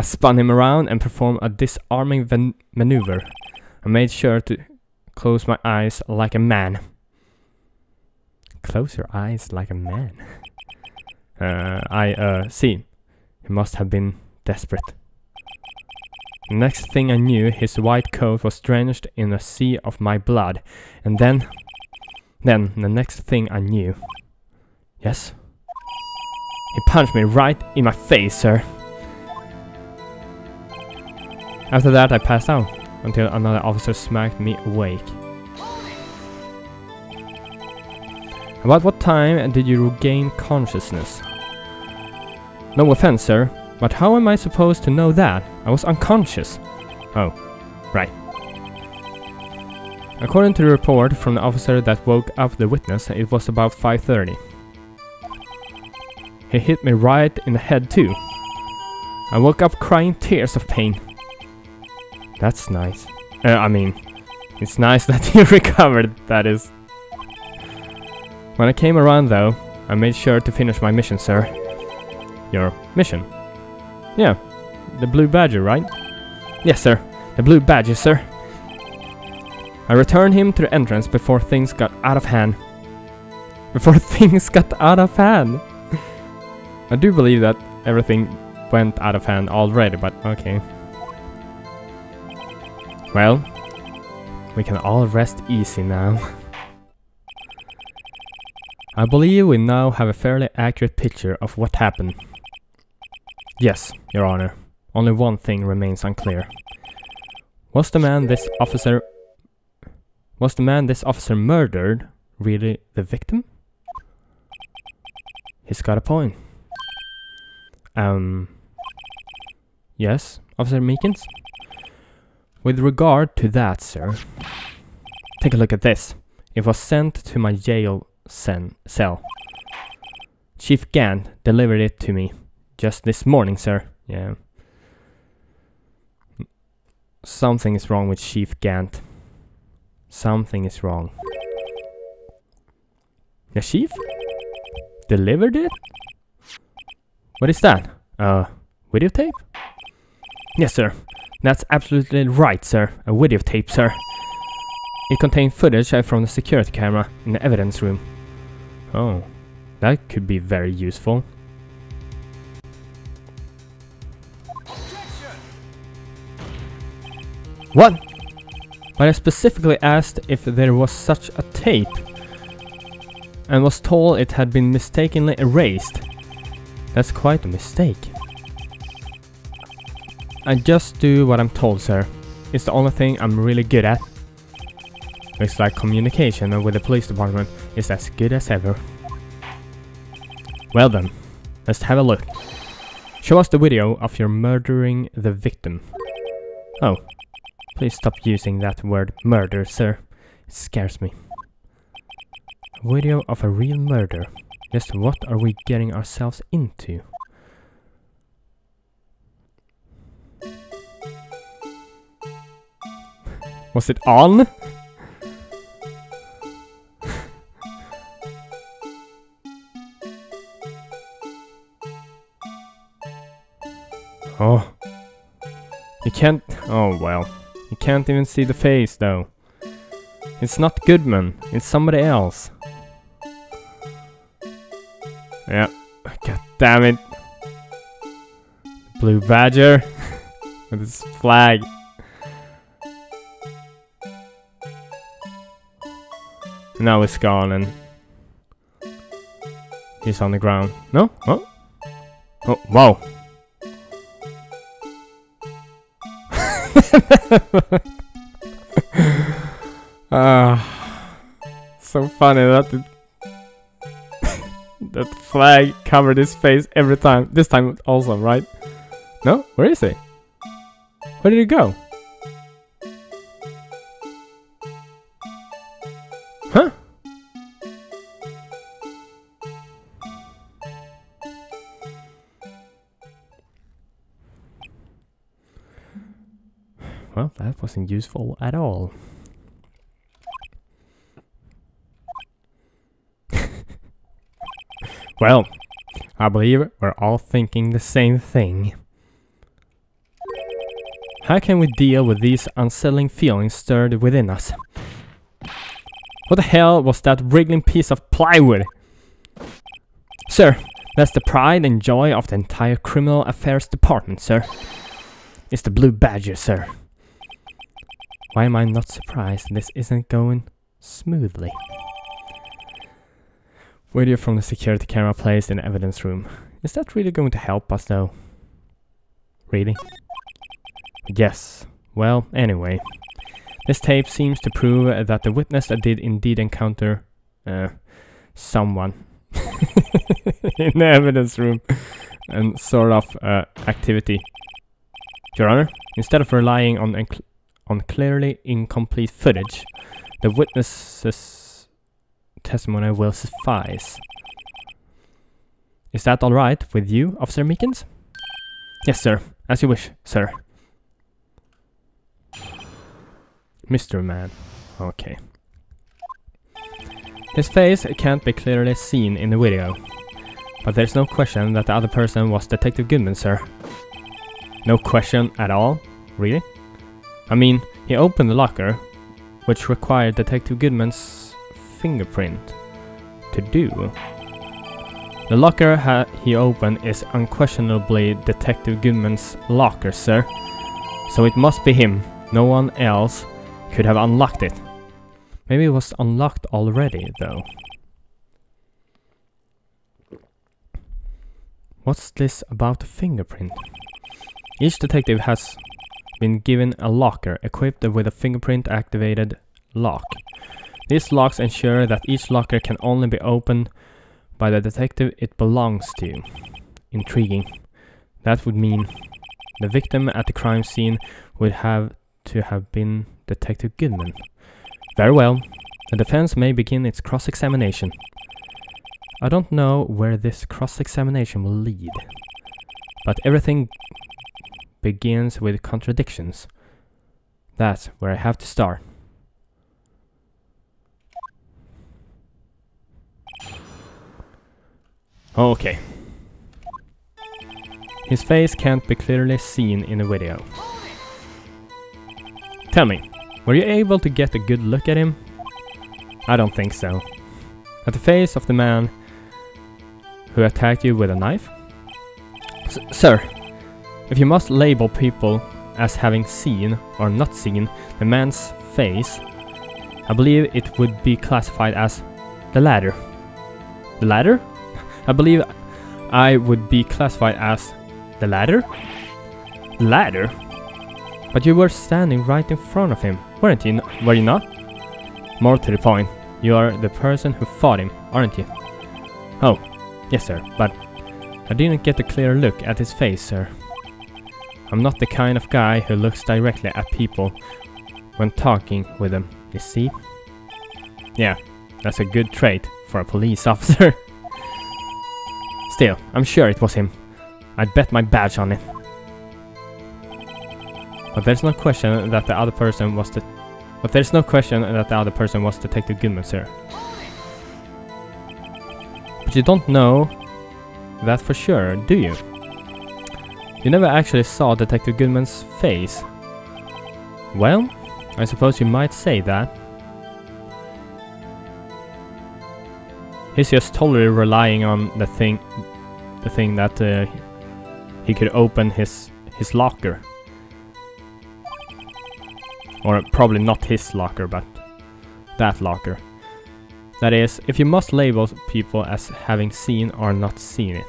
I spun him around and performed a disarming maneuver. I made sure to close my eyes like a man. Close your eyes like a man. Uh, I, uh, see. He must have been desperate. Next thing I knew, his white coat was drenched in a sea of my blood. And then... Then, the next thing I knew... Yes? He punched me right in my face, sir. After that, I passed out until another officer smacked me awake. About what time did you regain consciousness? No offense, sir, but how am I supposed to know that? I was unconscious. Oh, right. According to the report from the officer that woke up the witness, it was about 5.30. He hit me right in the head too. I woke up crying tears of pain. That's nice. Uh, I mean, it's nice that he recovered, that is. When I came around though, I made sure to finish my mission, sir. Your mission? Yeah, the Blue Badger, right? Yes, sir. The Blue Badger, sir. I returned him to the entrance before things got out of hand. Before things got out of hand! I do believe that everything went out of hand already, but okay. Well, we can all rest easy now. I believe we now have a fairly accurate picture of what happened. Yes, Your Honor. Only one thing remains unclear. Was the man this officer... Was the man this officer murdered really the victim? He's got a point. Um... Yes, Officer Meekins? With regard to that, sir, take a look at this. It was sent to my jail cell. Chief Gant delivered it to me just this morning, sir. Yeah. Something is wrong with Chief Gant. Something is wrong. The chief? Delivered it? What is that? Uh, videotape? Yes, sir. That's absolutely right, sir. A videotape, sir. It contained footage uh, from the security camera in the evidence room. Oh, that could be very useful. What? But I specifically asked if there was such a tape and was told it had been mistakenly erased. That's quite a mistake. I just do what I'm told, sir. It's the only thing I'm really good at. Looks like communication with the police department is as good as ever. Well then, let's have a look. Show us the video of your murdering the victim. Oh, please stop using that word murder, sir. It scares me. Video of a real murder. Just what are we getting ourselves into? Was it on? oh. You can't... Oh, well. You can't even see the face, though. It's not Goodman. It's somebody else. Yeah. God damn it. Blue Badger. With his flag. Now it's gone and he's on the ground. No? Oh? Oh, wow. Ah, so funny that the that flag covered his face every time. This time also, right? No? Where is he? Where did he go? Wasn't useful at all. well, I believe we're all thinking the same thing. How can we deal with these unsettling feelings stirred within us? What the hell was that wriggling piece of plywood? Sir, that's the pride and joy of the entire criminal affairs department, sir. It's the Blue Badger, sir. Why am I not surprised this isn't going smoothly? Video from the security camera placed in the evidence room. Is that really going to help us though? Really? Yes. Well, anyway. This tape seems to prove that the witness did indeed encounter uh, someone in the evidence room and sort of uh, activity. Your Honor, instead of relying on on clearly incomplete footage, the witness's testimony will suffice. Is that alright with you, Officer Meekins? Yes, sir. As you wish, sir. Mr. Man. Okay. His face can't be clearly seen in the video. But there's no question that the other person was Detective Goodman, sir. No question at all? Really? I mean, he opened the locker, which required Detective Goodman's fingerprint to do. The locker he opened is unquestionably Detective Goodman's locker, sir. So it must be him. No one else could have unlocked it. Maybe it was unlocked already, though. What's this about the fingerprint? Each detective has been given a locker equipped with a fingerprint activated lock. These locks ensure that each locker can only be opened by the detective it belongs to. Intriguing. That would mean the victim at the crime scene would have to have been Detective Goodman. Very well. The defense may begin its cross-examination. I don't know where this cross-examination will lead. But everything begins with contradictions. That's where I have to start. Okay. His face can't be clearly seen in the video. Tell me, were you able to get a good look at him? I don't think so. At the face of the man who attacked you with a knife? S sir, if you must label people as having seen or not seen the man's face, I believe it would be classified as the latter. The latter? I believe I would be classified as the latter? Ladder? But you were standing right in front of him, weren't you? Were you not? More to the point, you are the person who fought him, aren't you? Oh, yes sir, but I didn't get a clear look at his face, sir. I'm not the kind of guy who looks directly at people when talking with them, you see? Yeah, that's a good trait for a police officer. Still, I'm sure it was him. I'd bet my badge on it. But there's no question that the other person was the... But there's no question that the other person was Detective Goodman, sir. But you don't know that for sure, do you? You never actually saw Detective Goodman's face. Well, I suppose you might say that. He's just totally relying on the thing, the thing that uh, he could open his his locker. Or probably not his locker, but that locker. That is, if you must label people as having seen or not seen it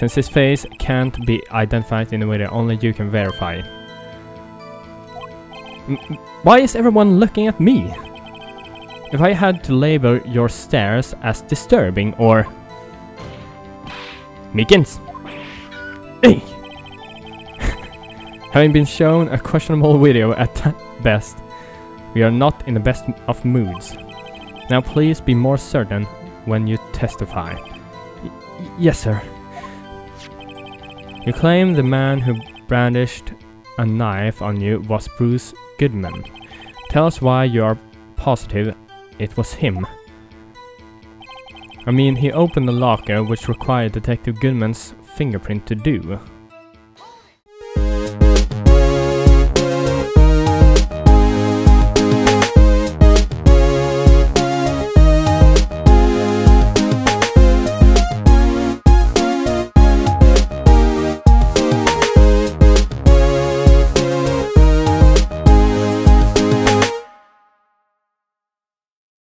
since his face can't be identified in a way that only you can verify. M why is everyone looking at me? If I had to label your stares as disturbing or... Meekins! Hey! Having been shown a questionable video at best, we are not in the best of moods. Now please be more certain when you testify. Y yes, sir. You claim the man who brandished a knife on you was Bruce Goodman. Tell us why you are positive it was him. I mean, he opened the locker which required Detective Goodman's fingerprint to do.